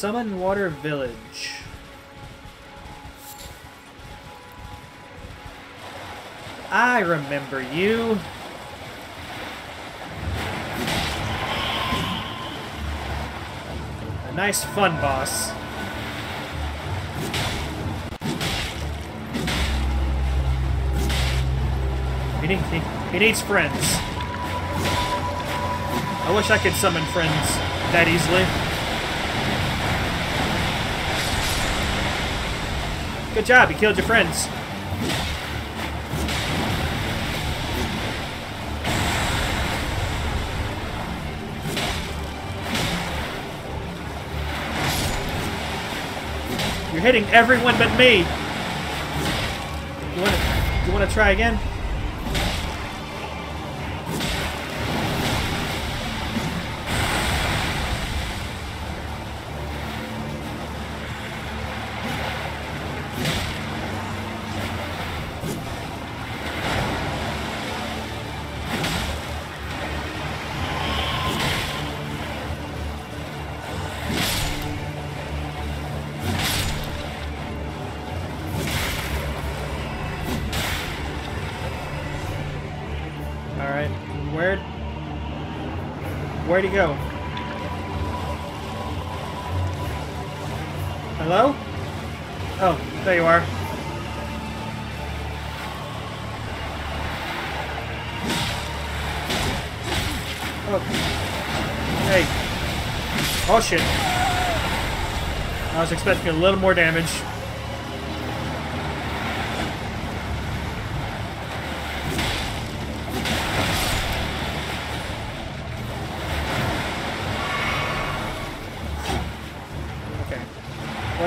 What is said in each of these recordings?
Summon Water Village. I remember you. A nice fun boss. He, need, he, he needs friends. I wish I could summon friends that easily. Good job, you killed your friends. You're hitting everyone but me. You want to? You want to try again? Where'd he go? Hello? Oh, there you are. Oh. Hey. Oh shit. I was expecting a little more damage.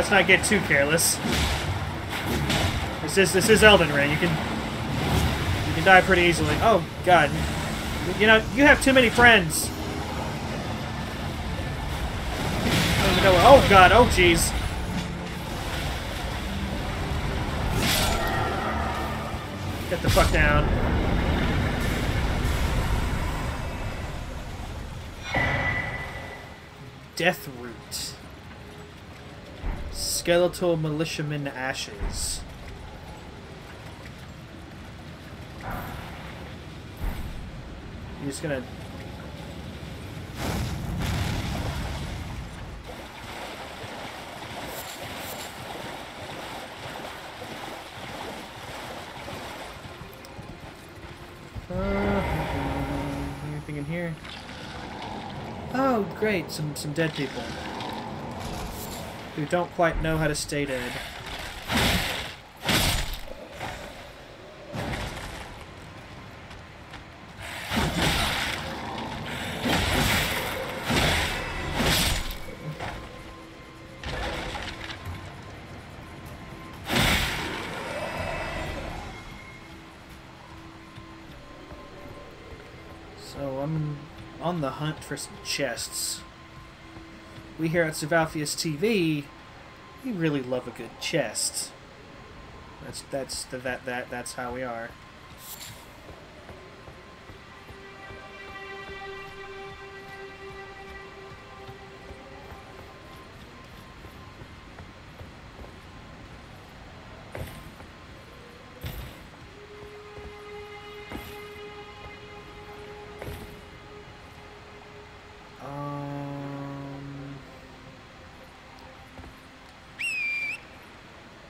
Let's not get too careless. This is this is Elden Ring. You can you can die pretty easily. Oh God. You know you have too many friends. Oh God. Oh jeez. Get the fuck down. Death. Skeletal Militiaman Ashes. You're just gonna... Uh, anything in here? Oh, great, some some dead people who don't quite know how to stay dead. So I'm on the hunt for some chests. We here at SerValphias TV, we really love a good chest. That's that's the, that that that's how we are.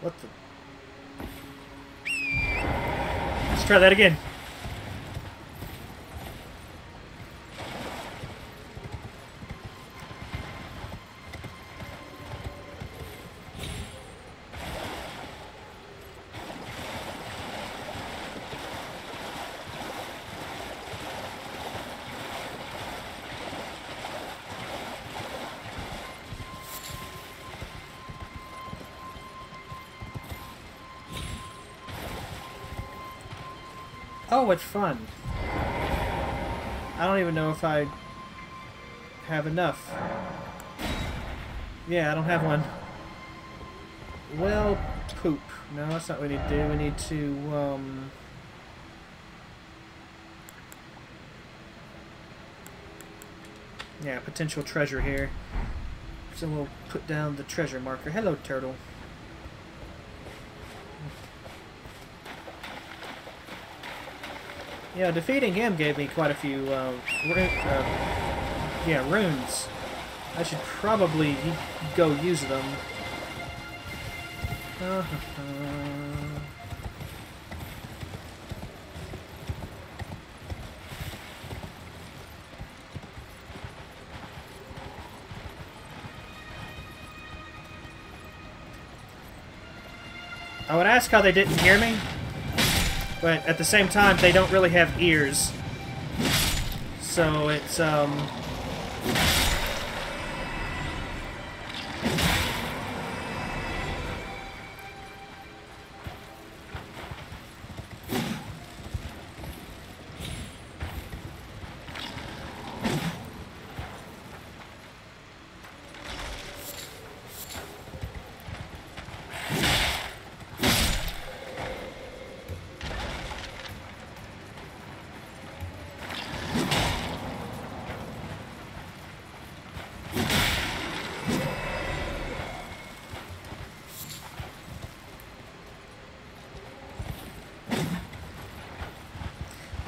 What the? Let's try that again. Oh, it's fun. I don't even know if I have enough. Yeah, I don't have one. Well, poop. No, that's not what we need to do. We need to, um... Yeah, potential treasure here. So we'll put down the treasure marker. Hello, turtle. Yeah, defeating him gave me quite a few, uh, uh, yeah, runes. I should probably go use them. Uh -huh. I would ask how they didn't hear me, but at the same time, they don't really have ears. So it's, um...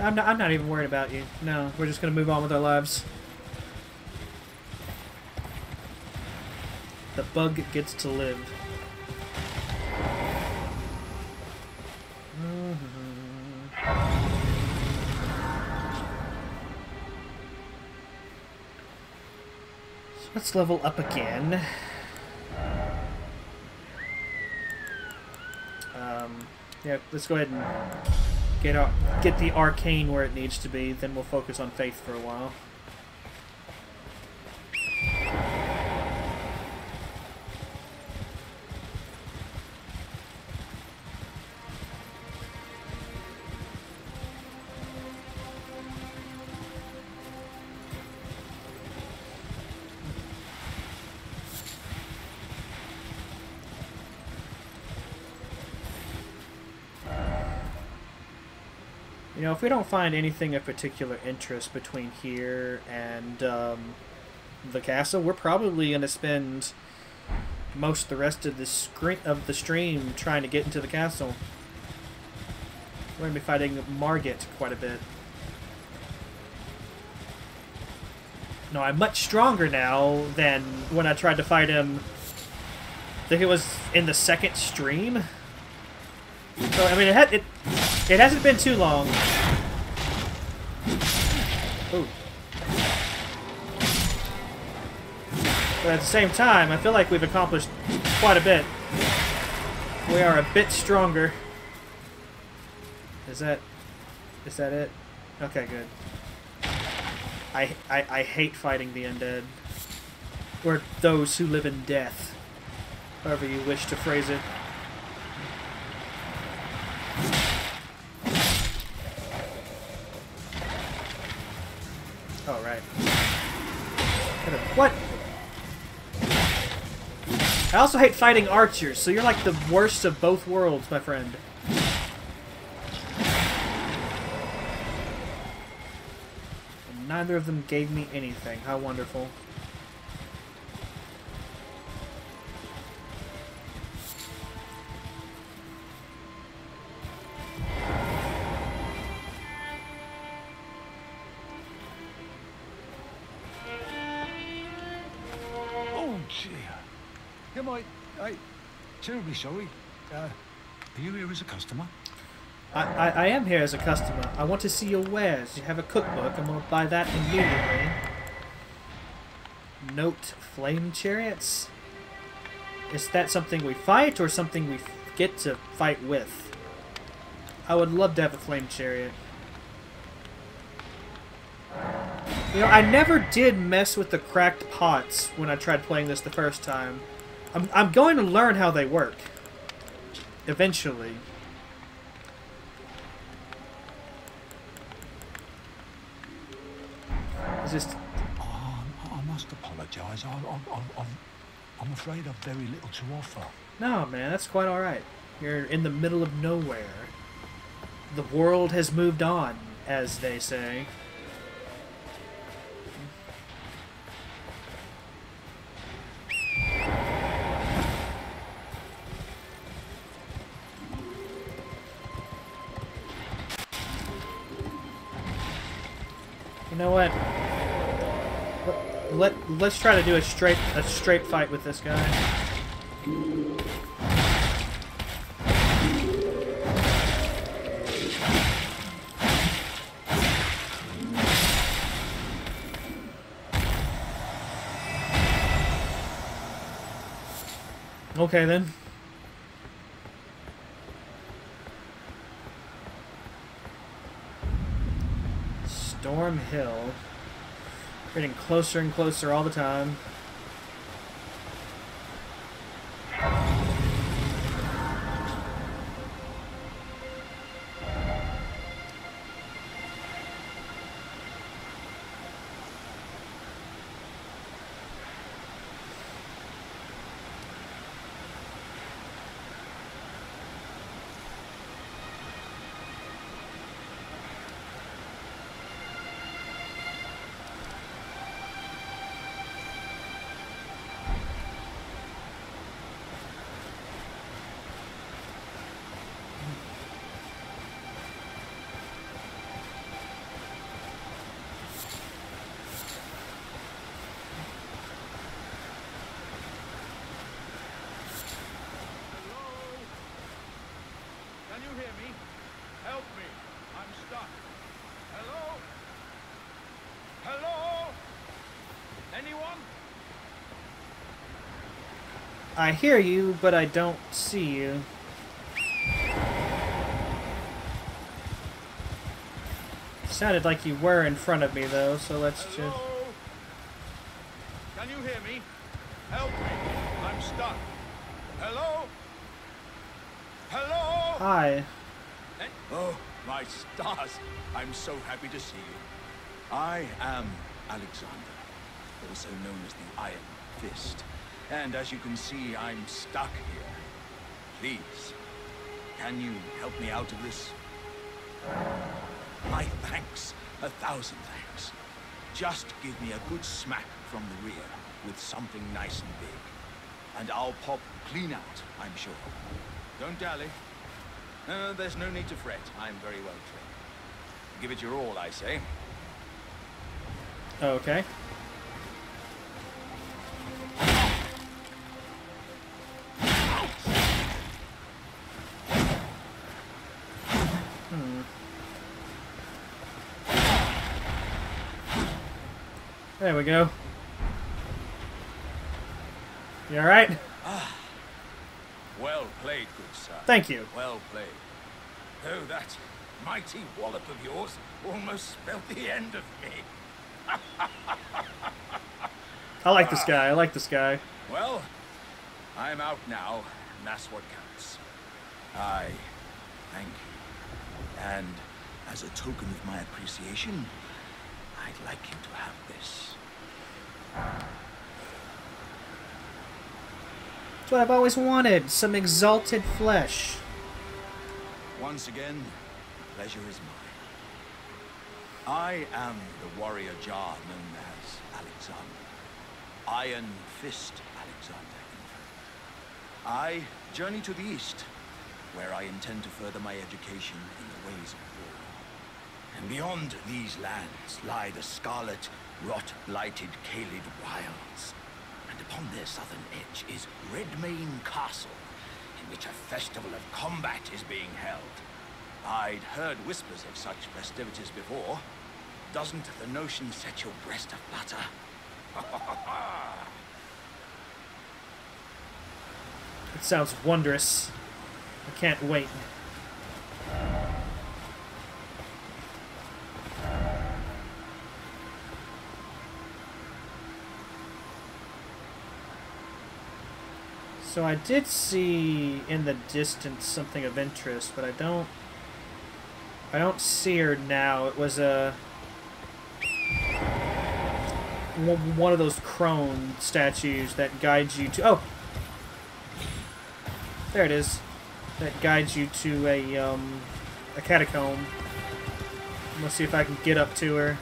I'm not, I'm not even worried about you. No, we're just going to move on with our lives. The bug gets to live. So let's level up again. Um, yeah, let's go ahead and get our, get the arcane where it needs to be, then we'll focus on faith for a while. We don't find anything of particular interest between here and um, the castle, we're probably going to spend most of the rest of the screen of the stream trying to get into the castle. We're going to be fighting Margit quite a bit. No, I'm much stronger now than when I tried to fight him. I think it was in the second stream. So I mean, it had, it it hasn't been too long. But at the same time, I feel like we've accomplished quite a bit. We are a bit stronger. Is that... Is that it? Okay, good. I, I, I hate fighting the undead. Or those who live in death. However you wish to phrase it. I also hate fighting archers, so you're like the worst of both worlds, my friend. And neither of them gave me anything. How wonderful. Terribly sorry. Uh, are you here as a customer? I, I, I, am here as a customer. I want to see your wares. You have a cookbook. I'm going to buy that immediately. Note flame chariots? Is that something we fight or something we get to fight with? I would love to have a flame chariot. You know, I never did mess with the cracked pots when I tried playing this the first time. I'm, I'm going to learn how they work. Eventually. Is this... Oh, I must apologise. I, I, I, I'm afraid I've very little to offer. No, man, that's quite alright. You're in the middle of nowhere. The world has moved on, as they say. Let's try to do a straight a straight fight with this guy. Okay then. Getting closer and closer all the time. Hello? Can you hear me? Help me. I'm stuck. Hello? Hello? Anyone? I hear you, but I don't see you. Sounded like you were in front of me, though, so let's just... Hello? Can you hear me? Help me. I'm stuck. Hello? Hello? Hi. Eh, Oh, my stars. I'm so happy to see you. I am Alexander, also known as the Iron Fist. And as you can see, I'm stuck here. Please, can you help me out of this? My thanks. A thousand thanks. Just give me a good smack from the rear with something nice and big. And I'll pop clean out, I'm sure. Don't dally. There's no need to fret. I'm very well trained. Give it your all, I say. Okay. There we go. You alright? Ah, well played, good sir. Thank you. Well played. Oh, that mighty wallop of yours almost spelled the end of me. I like this ah. guy. I like this guy. Well, I'm out now, and that's what counts. I thank you. And as a token of my appreciation, I'd like you to have this. That's what I've always wanted. Some exalted flesh. Once again, pleasure is mine. I am the warrior Jar known as Alexander. Iron Fist Alexander. I journey to the east, where I intend to further my education in the ways of war. And beyond these lands lie the scarlet, rot-blighted Caelid Wilds. And upon their southern edge is Redmane Castle, in which a festival of combat is being held. I'd heard whispers of such festivities before. Doesn't the notion set your breast aflutter? It sounds wondrous. I can't wait. So I did see in the distance something of interest, but I don't I don't see her now. It was a one of those crone statues that guides you to Oh, there it is. That guides you to a um, a catacomb. Let's see if I can get up to her.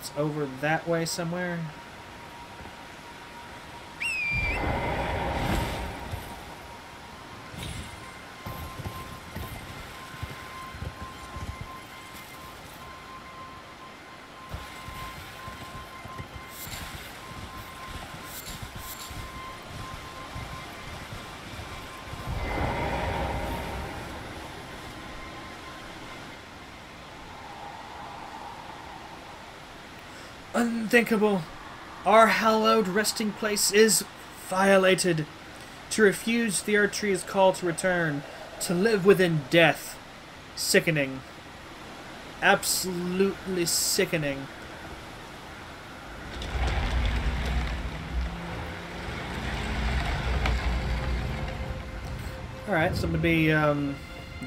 It's over that way somewhere. Unthinkable. Our hallowed resting place is violated. To refuse the Erdtree's call to return, to live within death. Sickening. Absolutely sickening. Alright, so I'm gonna be, um,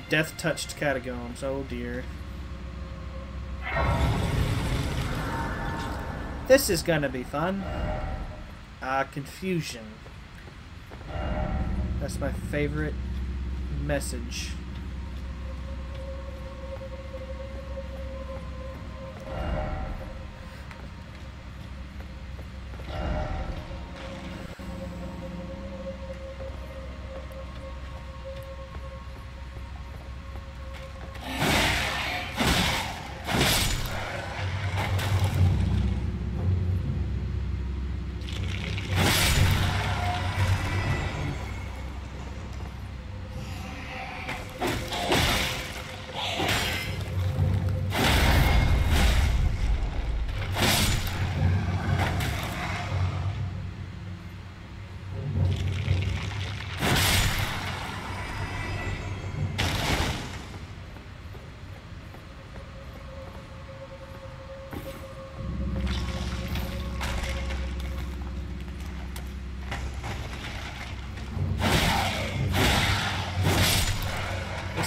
death touched catacombs. Oh dear. This is gonna be fun. Uh, confusion. That's my favorite message.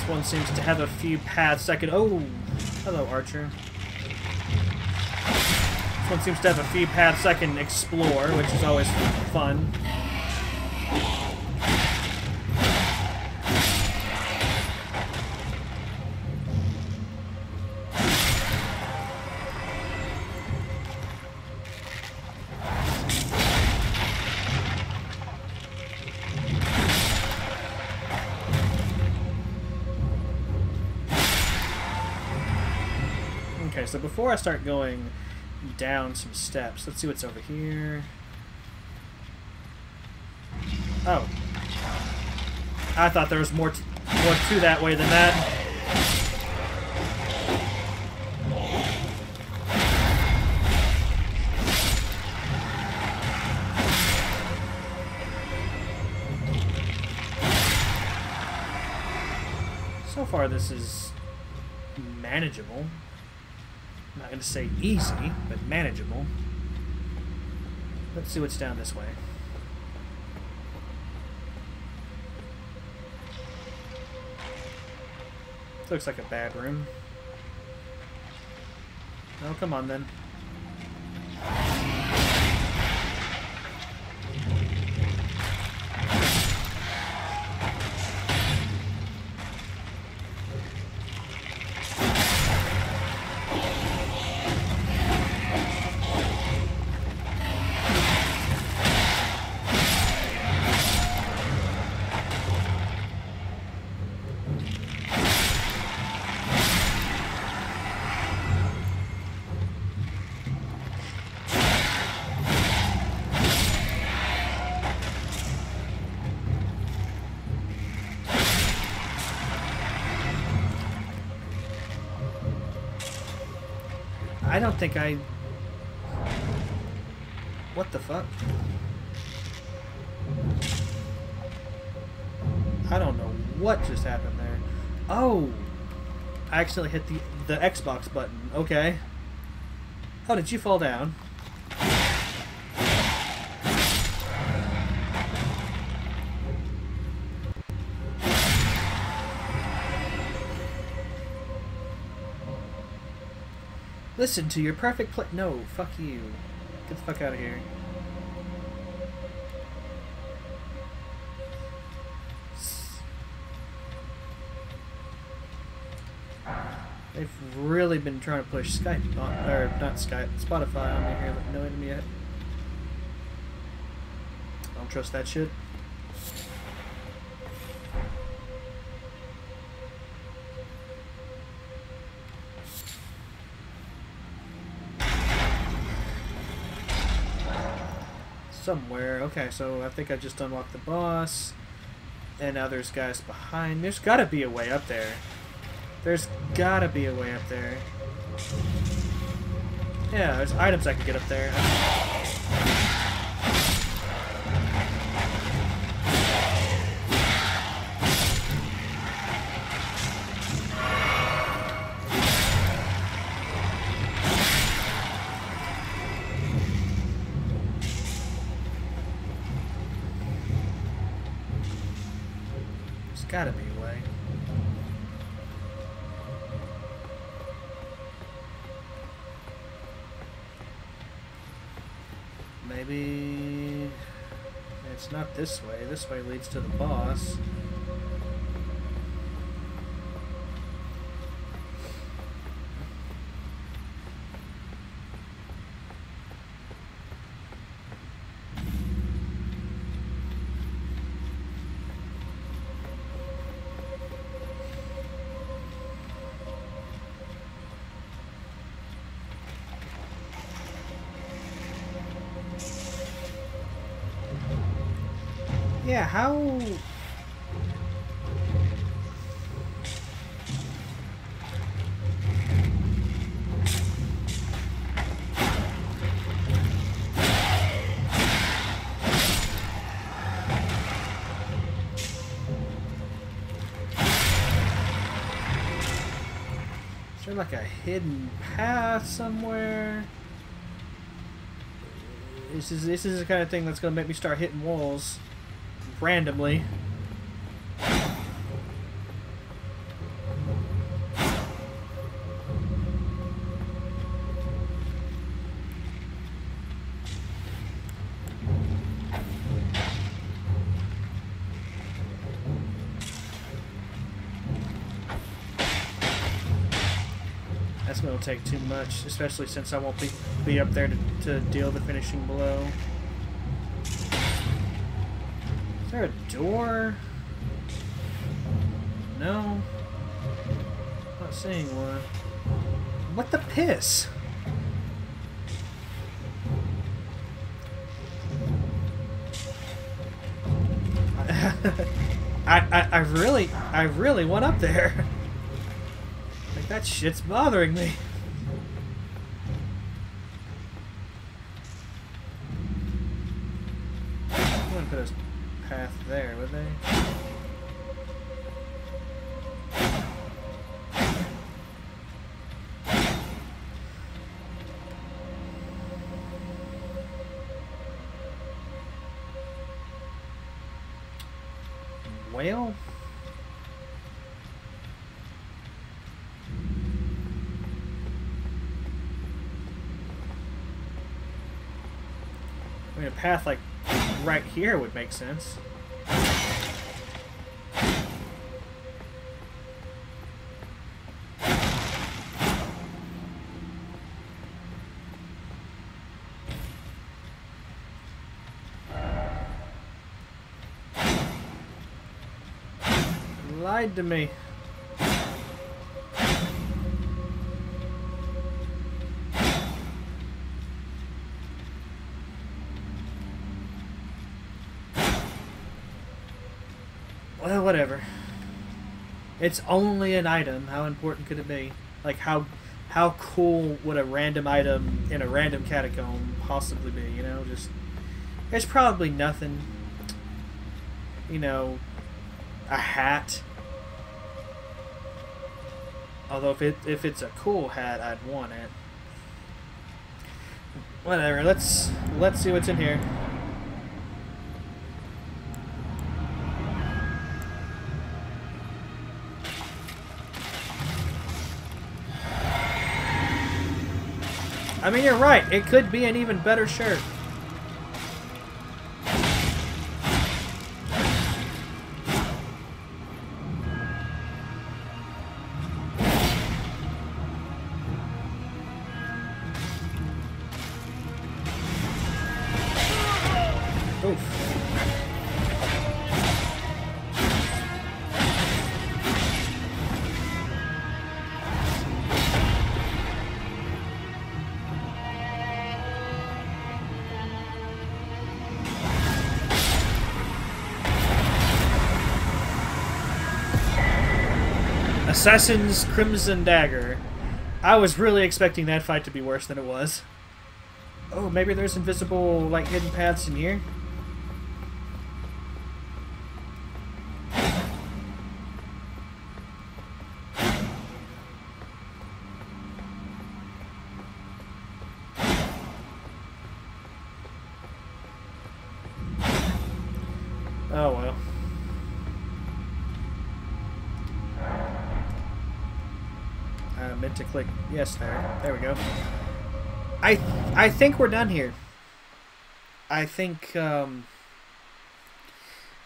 One seems to have a few paths I could. Oh, hello, Archer. This one seems to have a few paths I can explore, which is always fun. So before I start going down some steps, let's see what's over here. Oh. I thought there was more, more to that way than that. So far, this is manageable. Not going to say easy, but manageable. Let's see what's down this way. Looks like a bad room. Oh, come on then. Don't think I... What the fuck? I don't know what just happened there. Oh! I accidentally hit the, the Xbox button. Okay. Oh, did you fall down? Listen to your perfect play. No, fuck you. Get the fuck out of here. They've really been trying to push Skype on, or not Skype, Spotify on me here, but no enemy yet. I don't trust that shit. Somewhere. Okay, so I think I just unlocked the boss. And now there's guys behind. There's gotta be a way up there. There's gotta be a way up there. Yeah, there's items I can get up there. Maybe it's not this way. This way leads to the boss. Hidden path somewhere? This is this is the kind of thing that's gonna make me start hitting walls randomly. Take too much, especially since I won't be be up there to, to deal the finishing blow. Is there a door? No. Not seeing one. What the piss? I, I, I really, I really went up there. Like, that shit's bothering me. I wouldn't put a path there, would they? Well... I mean, a path like right here would make sense. Lied to me. Well, whatever. It's only an item. How important could it be? Like how how cool would a random item in a random catacomb possibly be? You know, just it's probably nothing. You know, a hat. Although if it if it's a cool hat, I'd want it. Whatever. Let's let's see what's in here. I mean, you're right. It could be an even better shirt. Assassin's Crimson Dagger. I was really expecting that fight to be worse than it was. Oh, maybe there's invisible, like, hidden paths in here? Meant to click yes there. There we go. I I think we're done here. I think um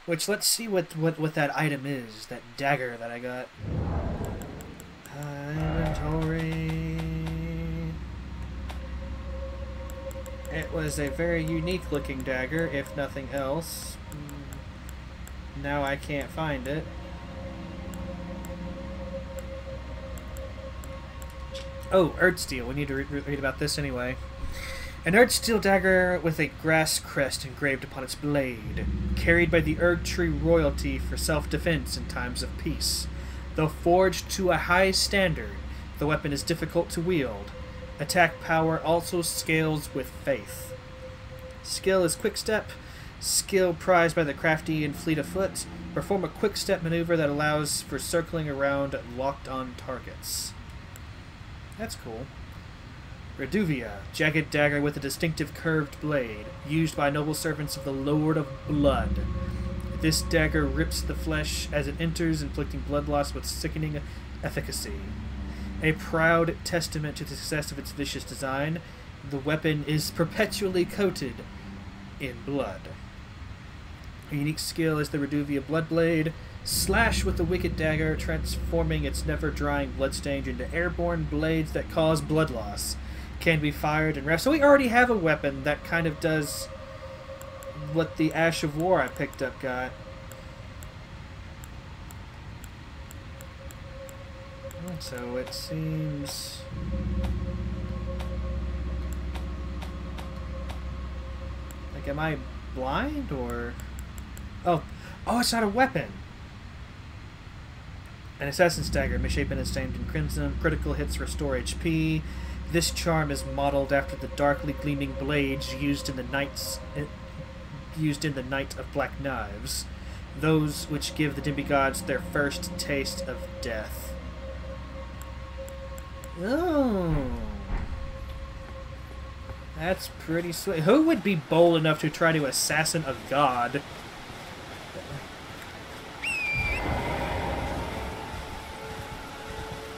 which let's see what what what that item is, that dagger that I got. Uh, inventory. It was a very unique looking dagger, if nothing else. Mm, Now I can't find it. Oh, Erdsteel. We need to re read about this anyway. An Erdsteel dagger with a grass crest engraved upon its blade, carried by the Erd Tree royalty for self-defense in times of peace. Though forged to a high standard, the weapon is difficult to wield. Attack power also scales with faith. Skill is quick step. Skill prized by the crafty and fleet of foot. Perform a quick step maneuver that allows for circling around locked on targets. That's cool. Reduvia, jagged dagger with a distinctive curved blade, used by noble servants of the Lord of Blood. This dagger rips the flesh as it enters, inflicting blood loss with sickening efficacy. A proud testament to the success of its vicious design, the weapon is perpetually coated in blood. A unique skill is the Reduvia Bloodblade. Slash with the Wicked Dagger, transforming its never drying bloodstains into airborne blades that cause blood loss. Can be fired and rest. So we already have a weapon that kind of does what the Ash of War I picked up got. So it seems. Like, am I blind or. Oh, oh, it's not a weapon. An assassin's dagger, misshapen and stained in crimson. Critical hits restore HP. This charm is modeled after the darkly gleaming blades used in the knights, eh, used in the Night of Black Knives, those which give the demigods their first taste of death. Oh, that's pretty sweet. Who would be bold enough to try to assassin a god?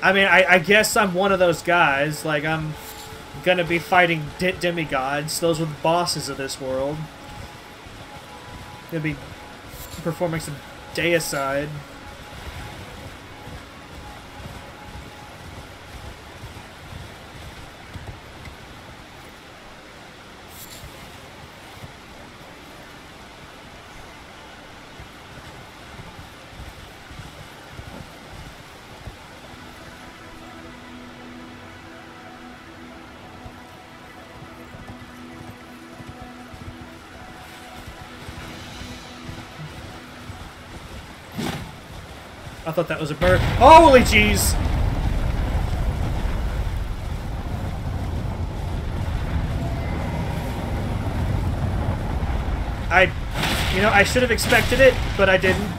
I mean, I, I guess I'm one of those guys. Like, I'm gonna be fighting de demigods. Those are the bosses of this world. Gonna be performing some deicide. I thought that was a bird. Holy jeez! I, you know, I should have expected it, but I didn't.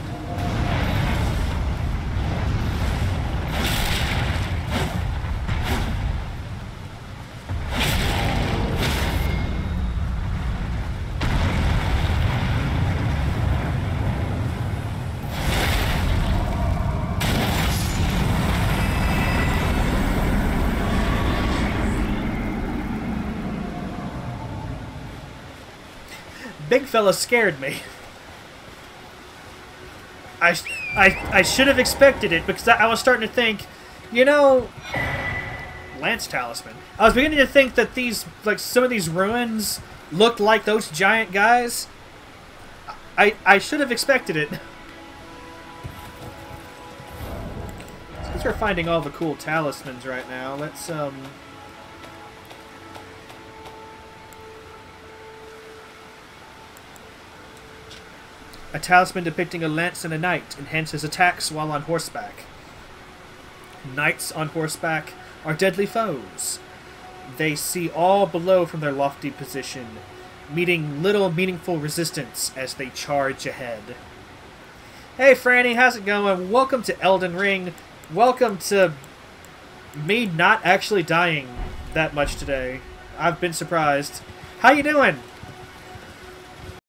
Big fella scared me. I, I, I should have expected it because I, I was starting to think, you know, Lance Talisman. I was beginning to think that these, like, some of these ruins looked like those giant guys. I, I should have expected it. Since we're finding all the cool talismans right now, let's, um... A talisman depicting a lance and a knight enhances his attacks while on horseback. Knights on horseback are deadly foes. They see all below from their lofty position, meeting little meaningful resistance as they charge ahead. Hey Franny, how's it going? Welcome to Elden Ring. Welcome to me not actually dying that much today. I've been surprised. How you doing?